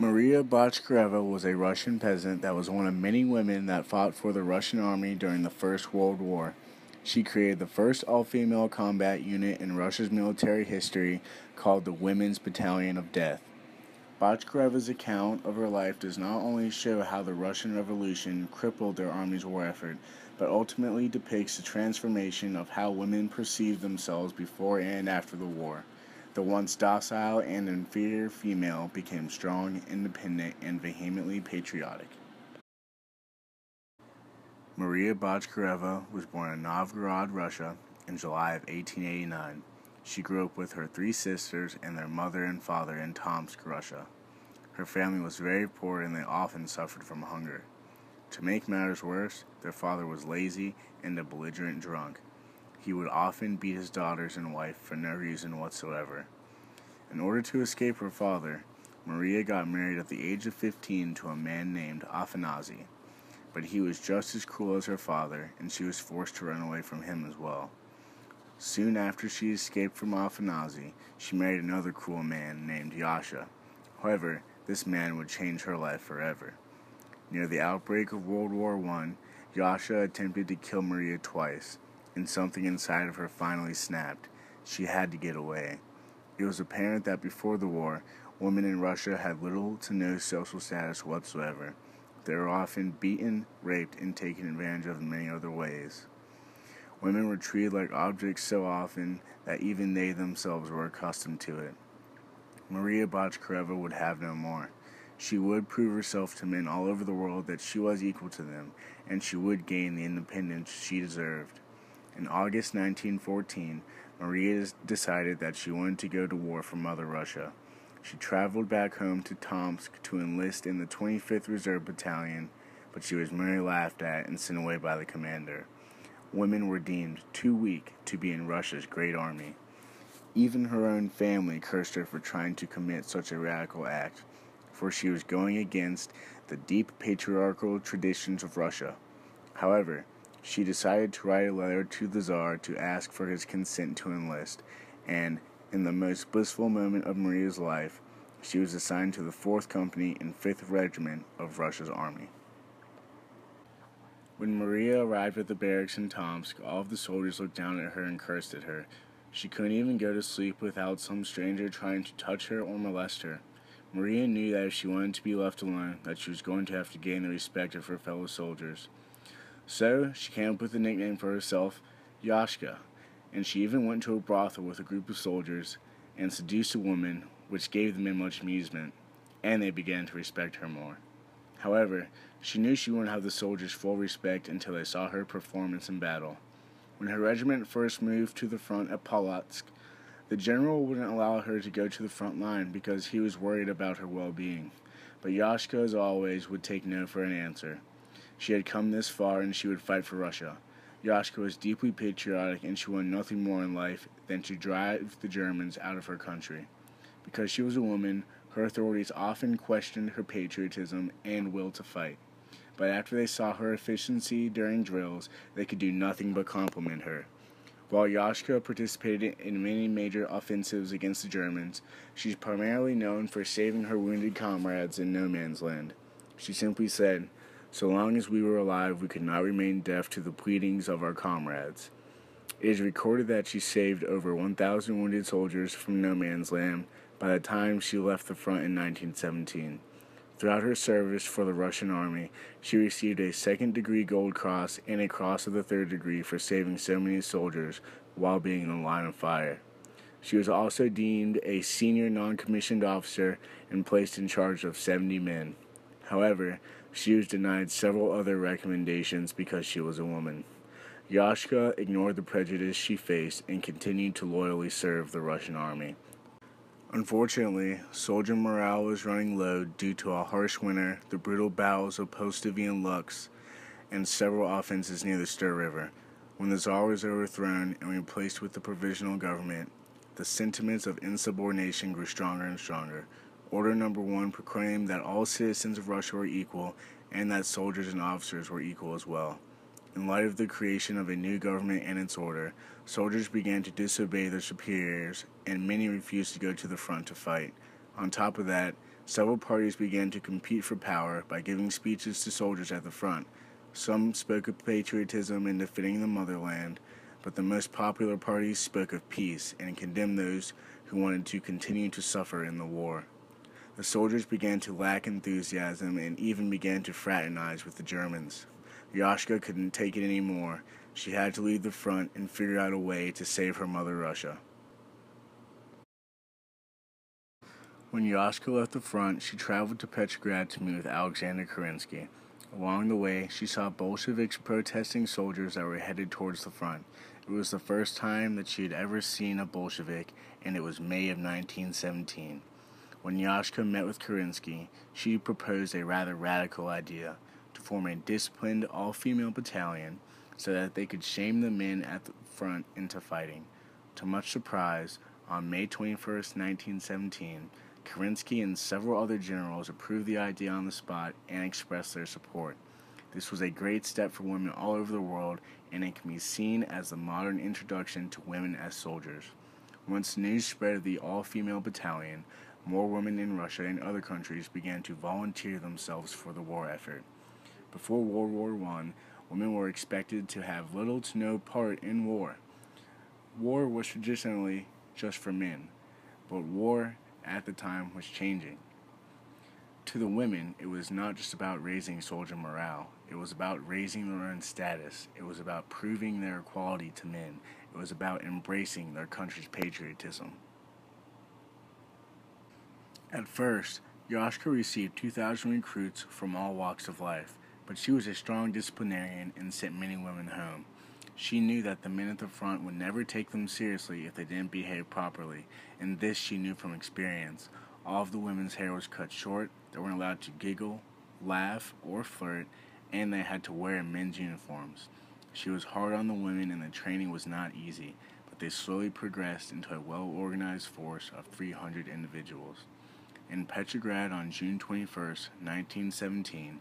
Maria Botchkareva was a Russian peasant that was one of many women that fought for the Russian army during the First World War. She created the first all female combat unit in Russia's military history called the Women's Battalion of Death. Botchkareva's account of her life does not only show how the Russian Revolution crippled their army's war effort, but ultimately depicts the transformation of how women perceived themselves before and after the war. The once docile and inferior female became strong, independent, and vehemently patriotic. Maria Botchkareva was born in Novgorod, Russia, in July of 1889. She grew up with her three sisters and their mother and father in Tomsk, Russia. Her family was very poor and they often suffered from hunger. To make matters worse, their father was lazy and a belligerent drunk. He would often beat his daughters and wife for no reason whatsoever. In order to escape her father, Maria got married at the age of 15 to a man named Afanasy, but he was just as cruel as her father, and she was forced to run away from him as well. Soon after she escaped from Afanasy, she married another cruel man named Yasha. However, this man would change her life forever. Near the outbreak of World War I, Yasha attempted to kill Maria twice, and something inside of her finally snapped. She had to get away. It was apparent that before the war, women in Russia had little to no social status whatsoever. They were often beaten, raped, and taken advantage of in many other ways. Women were treated like objects so often that even they themselves were accustomed to it. Maria Botchkareva would have no more. She would prove herself to men all over the world that she was equal to them, and she would gain the independence she deserved. In August 1914, Maria decided that she wanted to go to war for Mother Russia. She traveled back home to Tomsk to enlist in the 25th Reserve Battalion, but she was merely laughed at and sent away by the commander. Women were deemed too weak to be in Russia's great army. Even her own family cursed her for trying to commit such a radical act for she was going against the deep patriarchal traditions of Russia. However, she decided to write a letter to the Tsar to ask for his consent to enlist, and in the most blissful moment of Maria's life, she was assigned to the 4th Company and 5th Regiment of Russia's army. When Maria arrived at the barracks in Tomsk, all of the soldiers looked down at her and cursed at her. She couldn't even go to sleep without some stranger trying to touch her or molest her. Maria knew that if she wanted to be left alone, that she was going to have to gain the respect of her fellow soldiers. So she came up with a nickname for herself, Yashka, and she even went to a brothel with a group of soldiers and seduced a woman, which gave the men much amusement, and they began to respect her more. However, she knew she wouldn't have the soldiers' full respect until they saw her performance in battle. When her regiment first moved to the front at Polotsk, the general wouldn't allow her to go to the front line because he was worried about her well being. But Yashka, as always, would take no for an answer. She had come this far and she would fight for Russia. Yashka was deeply patriotic and she wanted nothing more in life than to drive the Germans out of her country. Because she was a woman, her authorities often questioned her patriotism and will to fight. But after they saw her efficiency during drills, they could do nothing but compliment her. While Yashka participated in many major offensives against the Germans, she's primarily known for saving her wounded comrades in no man's land. She simply said, So long as we were alive, we could not remain deaf to the pleadings of our comrades. It is recorded that she saved over 1,000 wounded soldiers from no man's land by the time she left the front in 1917. Throughout her service for the Russian army, she received a second degree Gold Cross and a Cross of the Third Degree for saving so many soldiers while being in the line of fire. She was also deemed a senior non commissioned officer and placed in charge of 70 men. However, she was denied several other recommendations because she was a woman. Yashka ignored the prejudice she faced and continued to loyally serve the Russian army. Unfortunately, soldier morale was running low due to a harsh winter, the brutal battles of Postavy and Lutsk, and several offenses near the Styr River. When the Tsar was overthrown and replaced with the provisional government, the sentiments of insubordination grew stronger and stronger. Order number one proclaimed that all citizens of Russia were equal and that soldiers and officers were equal as well. In light of the creation of a new government and its order, soldiers began to disobey their superiors, and many refused to go to the front to fight. On top of that, Several parties began to compete for power by giving speeches to soldiers at the front. Some spoke of patriotism and defending the motherland, but the most popular parties spoke of peace and condemned those who wanted to continue to suffer in the war. The soldiers began to lack enthusiasm and even began to fraternize with the Germans. Yashka couldn't take it anymore. She had to leave the front and figure out a way to save her mother Russia. When Yashka left the front, she traveled to Petrograd to meet with Alexander Kerensky. Along the way, she saw Bolsheviks protesting soldiers that were headed towards the front. It was the first time that she had ever seen a Bolshevik, and it was May of 1917. When Yashka met with Kerensky, she proposed a rather radical idea to form a disciplined all female battalion so that they could shame the men at the front into fighting. To much surprise, on May 21, 1917, Kerensky and several other generals approved the idea on the spot and expressed their support. This was a great step for women all over the world, and it can be seen as the modern introduction to women as soldiers. Once news spread of the all female battalion, more women in Russia and other countries began to volunteer themselves for the war effort. Before World War I, women were expected to have little to no part in war. War was traditionally just for men, but war at the time was changing. To the women, it was not just about raising soldier morale, it was about raising their own status, it was about proving their equality to men, it was about embracing their country's patriotism. At first, Yashka received 2,000 recruits from all walks of life, but she was a strong disciplinarian and sent many women home. She knew that the men at the front would never take them seriously if they didn't behave properly, and this she knew from experience. All of the women's hair was cut short, they weren't allowed to giggle, laugh, or flirt, and they had to wear men's uniforms. She was hard on the women, and the training was not easy, but they slowly progressed into a well organized force of 300 individuals. In Petrograd on June 21, 1917,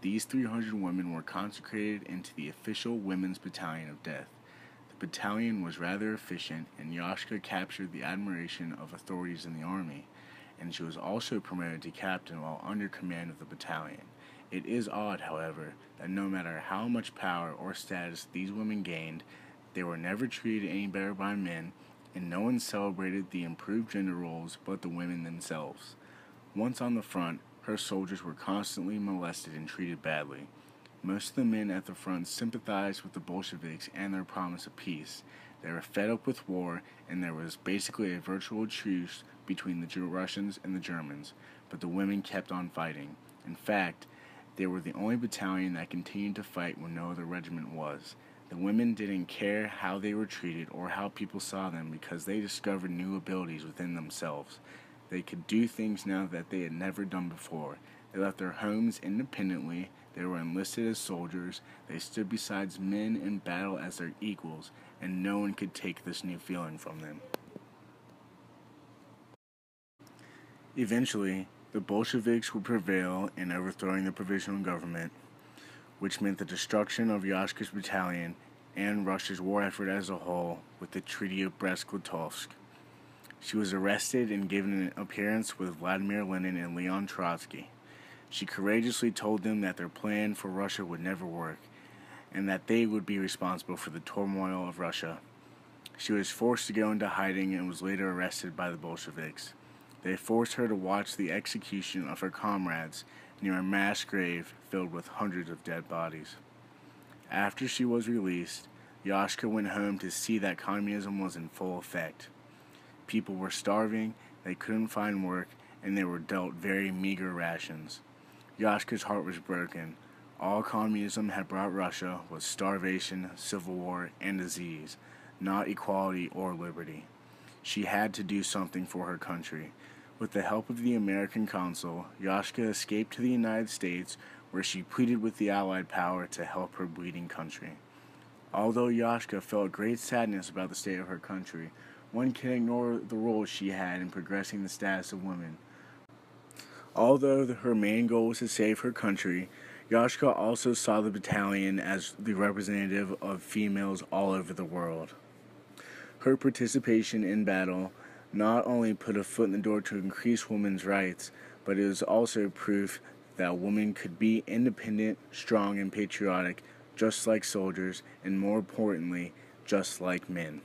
these 300 women were consecrated into the official Women's Battalion of Death. The battalion was rather efficient, and Yashka captured the admiration of authorities in the army, and she was also promoted to captain while under command of the battalion. It is odd, however, that no matter how much power or status these women gained, they were never treated any better by men, and no one celebrated the improved gender roles but the women themselves. Once on the front, her soldiers were constantly molested and treated badly. Most of the men at the front sympathized with the Bolsheviks and their promise of peace. They were fed up with war, and there was basically a virtual truce between the Russians and the Germans, but the women kept on fighting. In fact, they were the only battalion that continued to fight when no other regiment was. The women didn't care how they were treated or how people saw them because they discovered new abilities within themselves. They could do things now that they had never done before. They left their homes independently. They were enlisted as soldiers. They stood beside men in battle as their equals, and no one could take this new feeling from them. Eventually, the Bolsheviks would prevail in overthrowing the provisional government, which meant the destruction of Yashka's battalion and Russia's war effort as a whole with the Treaty of Brest-Litovsk. She was arrested and given an appearance with Vladimir Lenin and Leon Trotsky. She courageously told them that their plan for Russia would never work, and that they would be responsible for the turmoil of Russia. She was forced to go into hiding and was later arrested by the Bolsheviks. They forced her to watch the execution of her comrades near a mass grave filled with hundreds of dead bodies. After she was released, Yashka went home to see that communism was in full effect. People were starving, they couldn't find work, and they were dealt very meager rations. Yashka's heart was broken. All communism had brought Russia was starvation, civil war, and disease, not equality or liberty. She had to do something for her country. With the help of the American consul, Yashka escaped to the United States, where she pleaded with the Allied power to help her bleeding country. Although Yashka felt great sadness about the state of her country, one can ignore the role she had in progressing the status of women. Although the, her main goal was to save her country, Yashka also saw the battalion as the representative of females all over the world. Her participation in battle not only put a foot in the door to increase women's rights, but it was also proof that women could be independent, strong, and patriotic, just like soldiers, and more importantly, just like men.